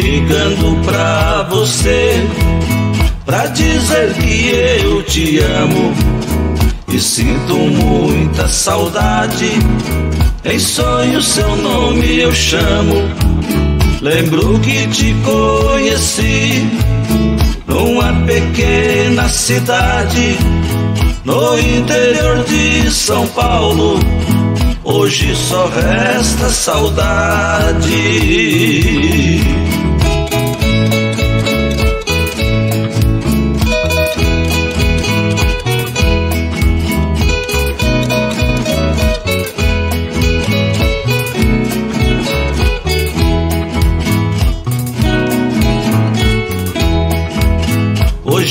ligando pra você, pra dizer que eu te amo e sinto muita saudade. Em sonho seu nome eu chamo. Lembro que te conheci numa pequena cidade no interior de São Paulo. Hoje só resta saudade.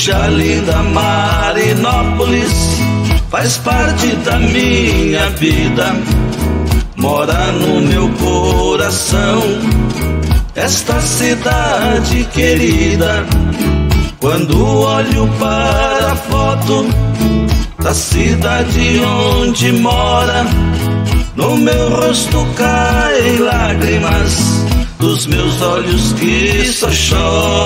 A linda Marinópolis faz parte da minha vida, mora no meu coração. Esta cidade querida, quando olho para a foto da cidade onde mora, no meu rosto caem lágrimas dos meus olhos que só choram.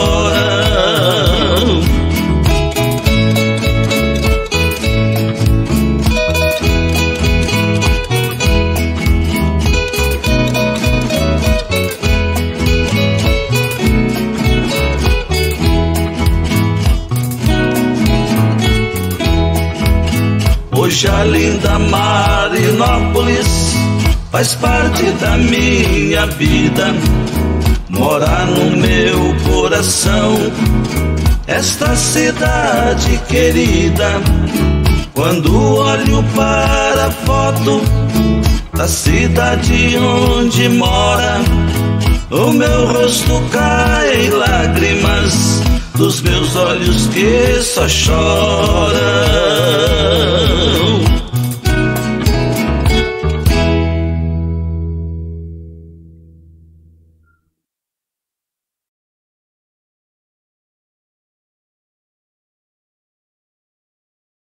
A linda Marinópolis faz parte da minha vida, mora no meu coração. Esta cidade querida, quando olho para a foto da cidade onde mora, o meu rosto cai em lágrimas dos meus olhos que só choram.